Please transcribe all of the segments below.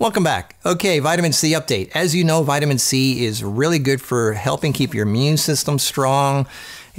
Welcome back. Okay, vitamin C update. As you know, vitamin C is really good for helping keep your immune system strong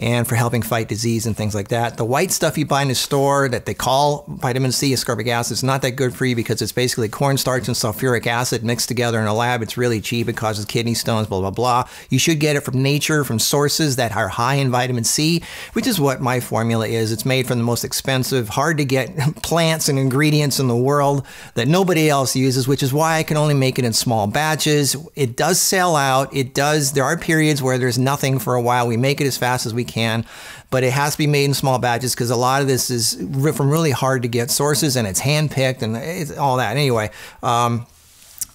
and for helping fight disease and things like that. The white stuff you buy in the store that they call vitamin C ascorbic acid is not that good for you because it's basically cornstarch and sulfuric acid mixed together in a lab. It's really cheap. It causes kidney stones, blah, blah, blah. You should get it from nature, from sources that are high in vitamin C, which is what my formula is. It's made from the most expensive, hard to get plants and ingredients in the world that nobody else uses, which is why I can only make it in small batches. It does sell out. It does, there are periods where there's nothing for a while. We make it as fast as we can, but it has to be made in small batches because a lot of this is from really hard to get sources and it's hand picked and it's all that. Anyway, um,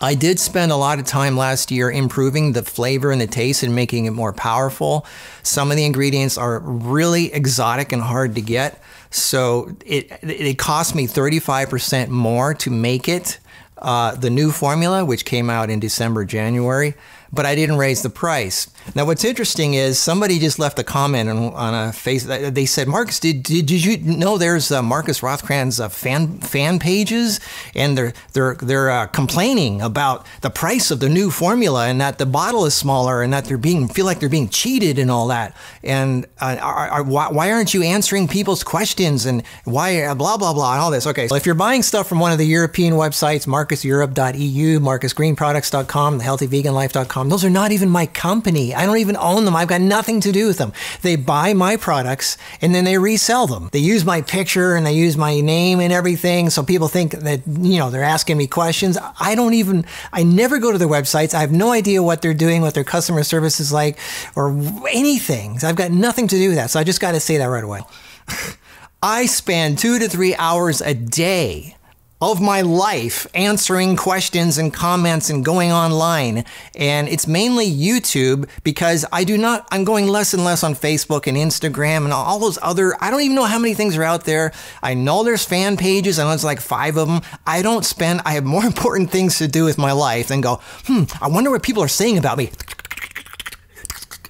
I did spend a lot of time last year improving the flavor and the taste and making it more powerful. Some of the ingredients are really exotic and hard to get. So it, it cost me 35% more to make it. Uh, the new formula, which came out in December, January, but I didn't raise the price. Now, what's interesting is somebody just left a comment on, on a face. They said, "Markus, did, did, did you know there's uh, Markus Rothkranz uh, fan fan pages, and they're they're they're uh, complaining about the price of the new formula, and that the bottle is smaller, and that they're being feel like they're being cheated and all that. And uh, are, are, why, why, aren't you answering people's questions and why uh, blah blah blah and all this? Okay, so if you're buying stuff from one of the European websites, MarkusEurope.eu, MarkusGreenProducts.com, TheHealthyVeganLife.com, those are not even my company. I don't even own them. I've got nothing to do with them. They buy my products and then they resell them. They use my picture and they use my name and everything. So people think that, you know, they're asking me questions. I don't even, I never go to their websites. I have no idea what they're doing, what their customer service is like, or anything. So I've got nothing to do with that. So I just got to say that right away. I spend two to three hours a day of my life answering questions and comments and going online. And it's mainly YouTube because I do not, I'm going less and less on Facebook and Instagram and all those other, I don't even know how many things are out there. I know there's fan pages. I know it's like five of them. I don't spend, I have more important things to do with my life than go, hmm, I wonder what people are saying about me.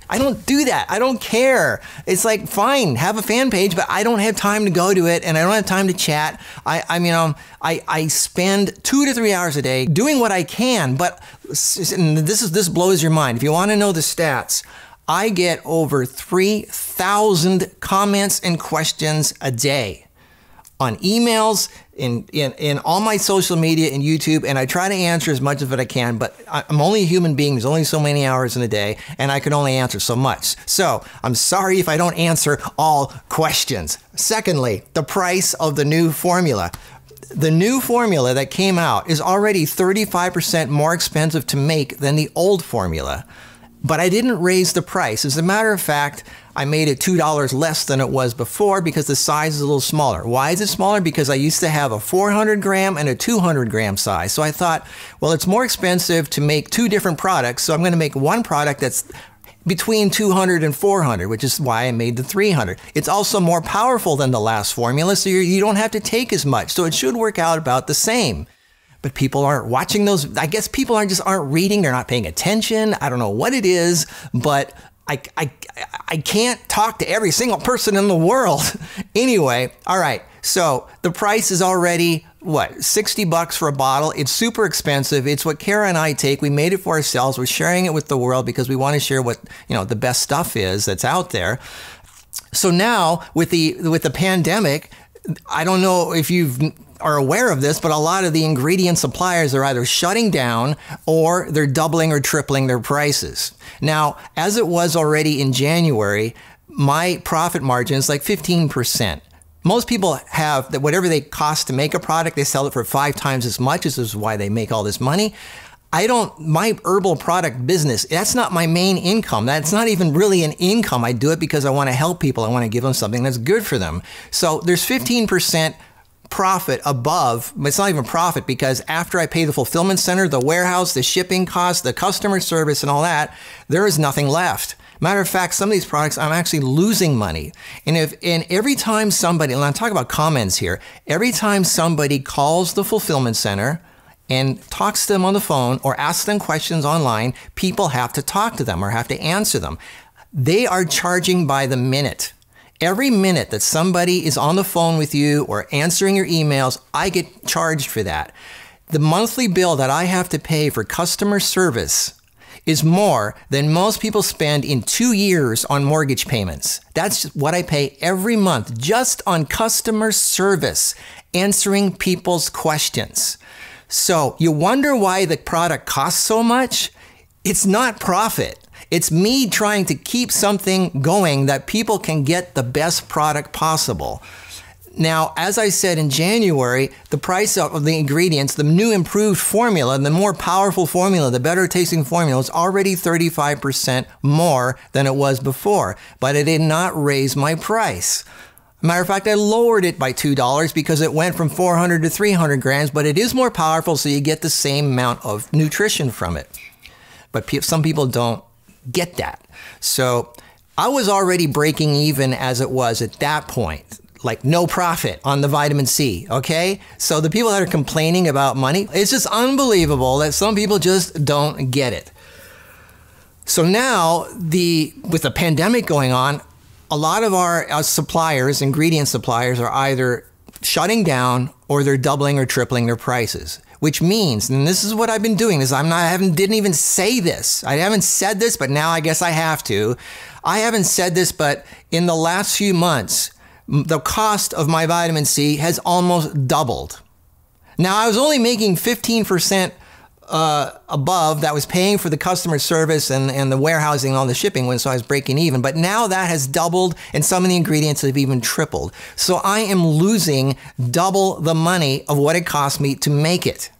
I don't do that. I don't care. It's like, fine, have a fan page, but I don't have time to go to it and I don't have time to chat. I, I mean, um, I, I spend two to three hours a day doing what I can, but this is, this blows your mind. If you want to know the stats, I get over 3,000 comments and questions a day on emails, in, in, in all my social media and YouTube, and I try to answer as much of it I can, but I'm only a human being. There's only so many hours in a day, and I can only answer so much. So I'm sorry if I don't answer all questions. Secondly, the price of the new formula. The new formula that came out is already 35% more expensive to make than the old formula, but I didn't raise the price. As a matter of fact, I made it $2 less than it was before because the size is a little smaller. Why is it smaller? Because I used to have a 400 gram and a 200 gram size. So I thought, well, it's more expensive to make two different products. So I'm going to make one product that's between 200 and 400, which is why I made the 300. It's also more powerful than the last formula, so you don't have to take as much. So it should work out about the same. But people aren't watching those. I guess people aren't just aren't reading. They're not paying attention. I don't know what it is, but I, I, I can't talk to every single person in the world. anyway, all right. So the price is already what 60 bucks for a bottle. It's super expensive. It's what Cara and I take. We made it for ourselves. We're sharing it with the world because we want to share what you know the best stuff is that's out there. So now with the with the pandemic, I don't know if you've are aware of this, but a lot of the ingredient suppliers are either shutting down or they're doubling or tripling their prices. Now, as it was already in January, my profit margin is like 15%. Most people have that whatever they cost to make a product, they sell it for five times as much. This is why they make all this money. I don't, my herbal product business, that's not my main income. That's not even really an income. I do it because I want to help people. I want to give them something that's good for them. So there's 15% profit above, it's not even profit because after I pay the fulfillment center, the warehouse, the shipping costs, the customer service, and all that, there is nothing left. Matter of fact, some of these products I'm actually losing money. And if and every time somebody, and I'm talking about comments here, every time somebody calls the fulfillment center and talks to them on the phone or asks them questions online, people have to talk to them or have to answer them. They are charging by the minute. Every minute that somebody is on the phone with you or answering your emails, I get charged for that. the monthly bill that I have to pay for customer service is more than most people spend in two years on mortgage payments. That's what I pay every month just on customer service, answering people's questions. So you wonder why the product costs so much? It's not profit. It's me trying to keep something going that people can get the best product possible. Now, as I said in January, the price of the ingredients, the new improved formula, the more powerful formula, the better tasting formula is already 35% more than it was before, but it did not raise my price. Matter of fact, I lowered it by $2 because it went from 400 to 300 grams, but it is more powerful, so you get the same amount of nutrition from it. But some people don't get that. So I was already breaking even as it was at that point like no profit on the vitamin C, okay? So the people that are complaining about money, it's just unbelievable that some people just don't get it. So now the with the pandemic going on, a lot of our, suppliers, ingredient suppliers are either shutting down or they're doubling or tripling their prices which means, and this is what I've been doing. Is I'm not, I haven't, didn't even say this. I haven't said this, but now I guess I have to. I haven't said this, but in the last few months, the cost of my vitamin C has almost doubled. Now, I was only making 15% uh, above that was paying for the customer service and, and the warehousing and all the shipping when so I was breaking even. But now that has doubled and some of the ingredients have even tripled. So I am losing double the money of what it cost me to make it.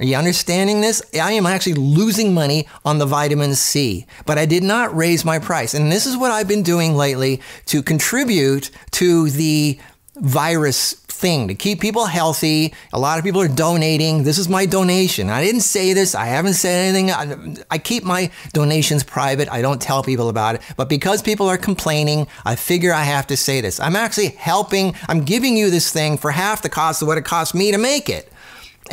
Are you understanding this? I am actually losing money on the vitamin C, but I did not raise my price. And this is what I've been doing lately to contribute to the virus thing to keep people healthy. A lot of people are donating. This is my donation. I didn't say this. I haven't said anything. I, I, keep my donations private. I don't tell people about it. But because people are complaining, I figure I have to say this. I'm actually helping. I'm giving you this thing for half the cost of what it cost me to make it.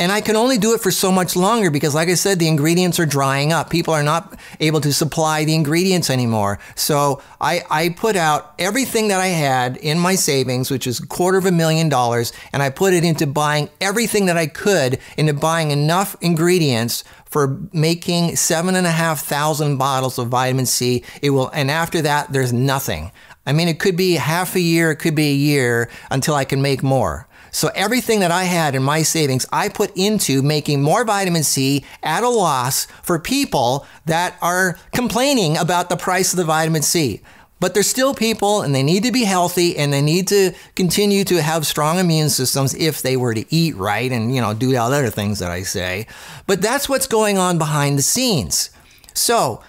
And I can only do it for so much longer because, like I said, the ingredients are drying up. People are not able to supply the ingredients anymore. So I, I put out everything that I had in my savings, which is a quarter of a million dollars, and I put it into buying everything that I could into buying enough ingredients for making seven and a half thousand bottles of vitamin C. It will, and after that, there's nothing. I mean, it could be half a year, it could be a year until I can make more. So everything that I had in my savings, I put into making more vitamin C at a loss for people that are complaining about the price of the vitamin C. But they're still people and they need to be healthy and they need to continue to have strong immune systems if they were to eat right and, you know, do all the other things that I say. But that's what's going on behind the scenes. So,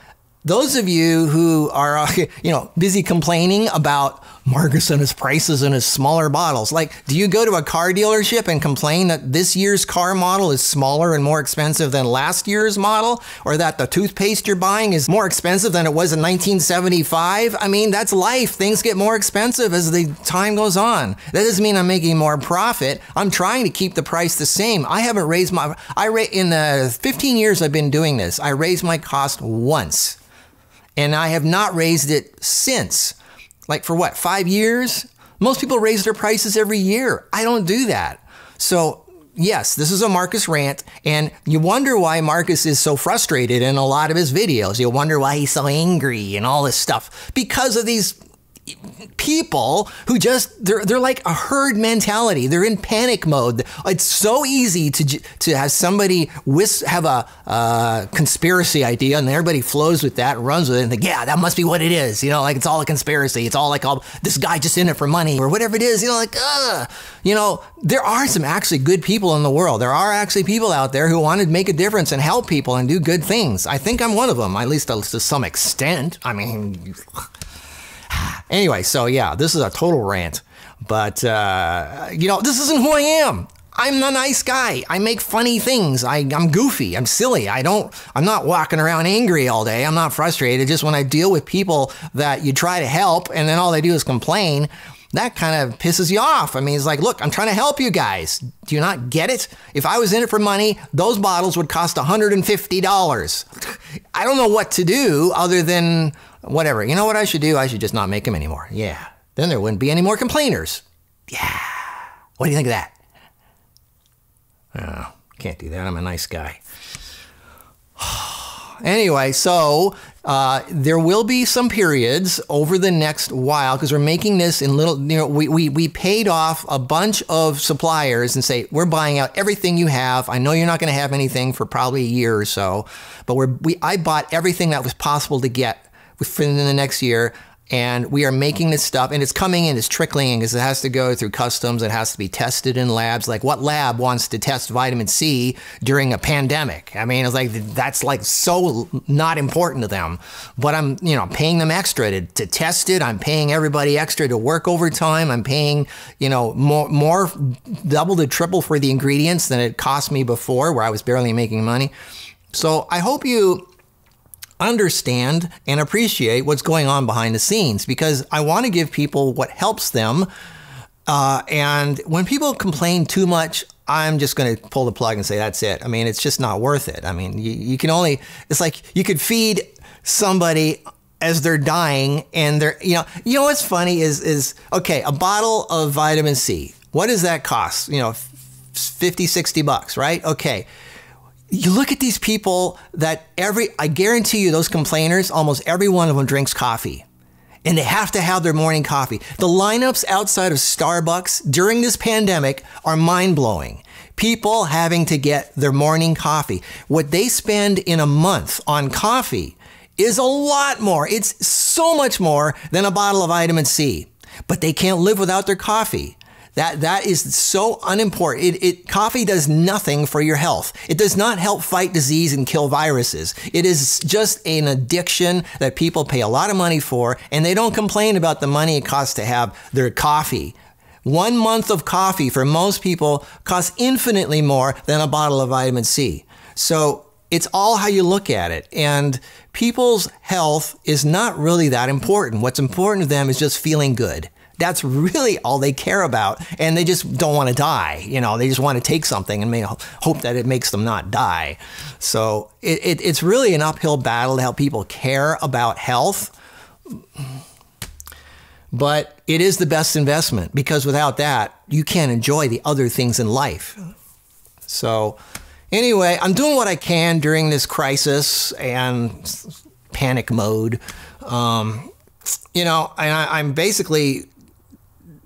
those of you who are, you know, busy complaining about Markus and his prices and his smaller bottles. Like, do you go to a car dealership and complain that this year's car model is smaller and more expensive than last year's model? Or that the toothpaste you're buying is more expensive than it was in 1975? I mean, that's life. Things get more expensive as the time goes on. That doesn't mean I'm making more profit. I'm trying to keep the price the same. I haven't raised my, I ra- in the 15 years I've been doing this, I raised my cost once. And I have not raised it since. Like for what, five years? Most people raise their prices every year. I don't do that. So, yes, this is a Markus rant, and you wonder why Markus is so frustrated in a lot of his videos. You wonder why he's so angry and all this stuff because of these people who just they're they're like a herd mentality. They're in panic mode. It's so easy to to have somebody whis- have a uh, conspiracy idea and everybody flows with that and runs with it and think, yeah, that must be what it is. You know, like it's all a conspiracy. It's all like all this guy just in it for money or whatever it is. You know, like ugh. You know, there are some actually good people in the world. There are actually people out there who want to make a difference and help people and do good things. I think I'm one of them, at least to some extent. I mean. Anyway, so yeah, this is a total rant. But, uh, you know, this isn't who I am. I'm a nice guy. I make funny things. I, am goofy. I'm silly. I don't, I'm not walking around angry all day. I'm not frustrated. Just when I deal with people that you try to help and then all they do is complain, that kind of pisses you off. I mean, it's like, look, I'm trying to help you guys. Do you not get it? If I was in it for money, those bottles would cost $150. I don't know what to do other than whatever. You know what I should do? I should just not make them anymore. Yeah. Then there wouldn't be any more complainers. Yeah. What do you think of that? Oh, can't do that. I'm a nice guy. anyway, so uh, there will be some periods over the next while because we're making this in little, you know, we, we, we paid off a bunch of suppliers and say, we're buying out everything you have. I know you're not going to have anything for probably a year or so, but we're, we, I bought everything that was possible to get within the next year and we are making this stuff and it's coming in it's trickling in because it has to go through customs it has to be tested in labs like what lab wants to test vitamin c during a pandemic? I mean it's like that's like so not important to them. But i'm you know paying them extra to, to test it i'm paying everybody extra to work overtime i'm paying you know more more double to triple for the ingredients than it cost me before where i was barely making money. So i hope you understand and appreciate what's going on behind the scenes because I want to give people what helps them. Uh, and when people complain too much, I'm just going to pull the plug and say, that's it. I mean, it's just not worth it. I mean, you, you can only, it's like you could feed somebody as they're dying and they're, you know, you know what's funny is, is okay, a bottle of vitamin C, what does that cost? You know, 50, 60 bucks, right? Okay you look at these people that every, I guarantee you, those complainers, almost every one of them drinks coffee. And they have to have their morning coffee. The lineups outside of Starbucks during this pandemic are mind blowing. People having to get their morning coffee. What they spend in a month on coffee is a lot more. It's so much more than a bottle of vitamin C. But they can't live without their coffee. That that is so unimportant. It, it, coffee does nothing for your health. It does not help fight disease and kill viruses. It is just an addiction that people pay a lot of money for, and they don't complain about the money it costs to have their coffee. One month of coffee for most people costs infinitely more than a bottle of vitamin C. So it's all how you look at it. And people's health is not really that important. What's important to them is just feeling good. That's really all they care about. And they just don't want to die. You know, they just want to take something and may hope that it makes them not die. So it, it, it's really an uphill battle to help people care about health. But it is the best investment because without that, you can't enjoy the other things in life. So, anyway, I'm doing what I can during this crisis and panic mode. Um, you know, I, I'm basically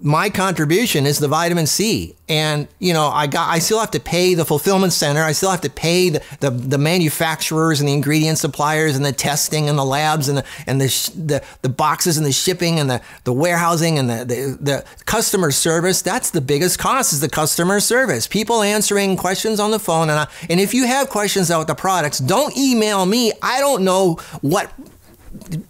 my contribution is the vitamin C. And, you know, I got, I still have to pay the fulfillment center. I still have to pay the, the, the manufacturers and the ingredient suppliers and the testing and the labs and the, and the, the, the boxes and the shipping and the, the warehousing and the, the, the customer service. That's the biggest cost is the customer service. People answering questions on the phone. And, I, and if you have questions about the products, don't email me. I don't know what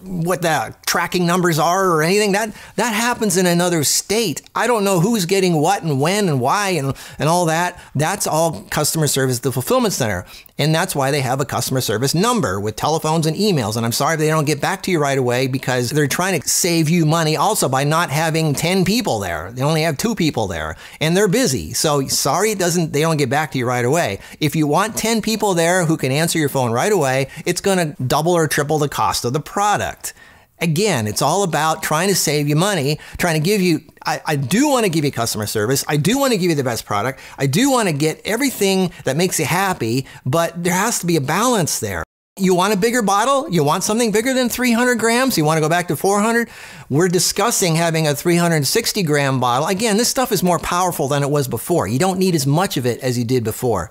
what the tracking numbers are or anything. That that happens in another state. I don't know who's getting what and when and why and, and all that. That's all customer service, the fulfillment center. And that's why they have a customer service number with telephones and emails. And I'm sorry if they don't get back to you right away because they're trying to save you money also by not having 10 people there. They only have two people there and they're busy. So sorry it doesn't they don't get back to you right away. If you want 10 people there who can answer your phone right away, it's going to double or triple the cost of the product. Again, it's all about trying to save you money, trying to give you, I, I do want to give you customer service. I do want to give you the best product. I do want to get everything that makes you happy, but there has to be a balance there. You want a bigger bottle? You want something bigger than 300 grams? You want to go back to 400? We're discussing having a 360 gram bottle. Again, this stuff is more powerful than it was before. You don't need as much of it as you did before.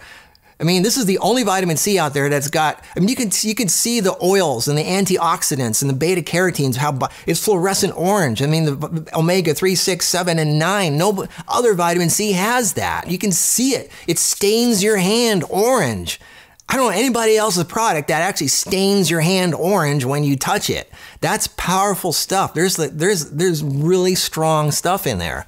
I mean, this is the only vitamin C out there that's got. I mean, you can you can see the oils and the antioxidants and the beta carotenes. How it's fluorescent orange. I mean, the omega three, six, seven, and nine. No other vitamin C has that. You can see it. It stains your hand orange. I don't know anybody else's product that actually stains your hand orange when you touch it. That's powerful stuff. There's there's there's really strong stuff in there.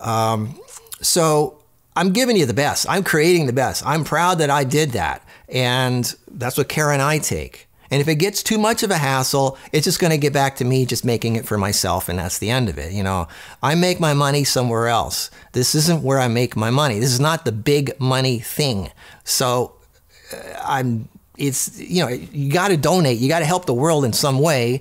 Um, so I'm giving you the best. I'm creating the best. I'm proud that I did that. And that's what Cara and I take. And if it gets too much of a hassle, it's just going to get back to me just making it for myself. And that's the end of it. You know, I make my money somewhere else. This isn't where I make my money. This is not the big money thing. So uh, I'm, it's, you know, you got to donate. You got to help the world in some way.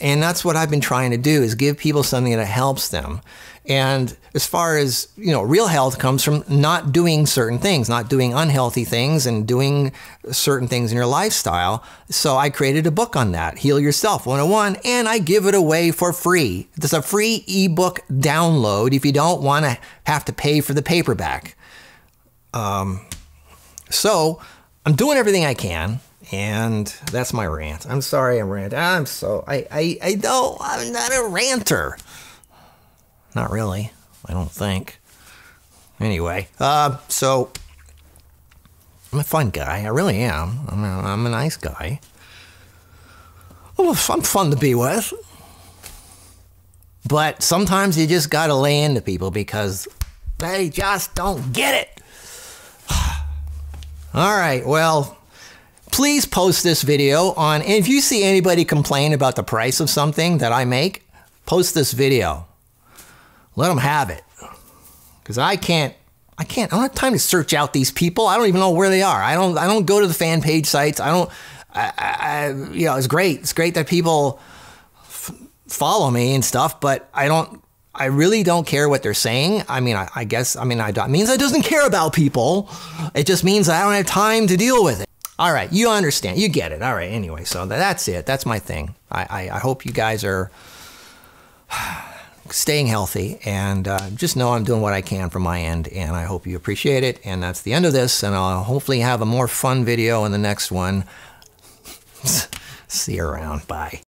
And that's what I've been trying to do is give people something that helps them. And as far as, you know, real health comes from not doing certain things, not doing unhealthy things and doing certain things in your lifestyle. So I created a book on that, Heal Yourself 101, and I give it away for free. It's a free ebook download if you don't want to have to pay for the paperback. Um, so I'm doing everything I can. And that's my rant. I'm sorry I'm ranting. I'm so I I I don't I'm not a ranter. Not really. I don't think. Anyway, uh, so I'm a fun guy. I really am. I'm a, I'm a nice guy. I'm fun to be with. But sometimes you just got to lay into people because they just don't get it. All right, well, please post this video on, and if you see anybody complain about the price of something that I make, post this video. Let them have it. Because I can't, I can't, I don't have time to search out these people. I don't even know where they are. I don't, I don't go to the fan page sites. I don't, I, I you know, it's great. It's great that people follow me and stuff, but I don't, I really don't care what they're saying. I mean, I, I guess, I mean, I, it means I doesn't care about people. It just means I don't have time to deal with it. All right, you understand. You get it. All right, anyway, so that's it. That's my thing. I, I, I hope you guys are staying healthy and uh, just know I'm doing what I can from my end and I hope you appreciate it. And that's the end of this and I'll hopefully have a more fun video in the next one. See you around. Bye.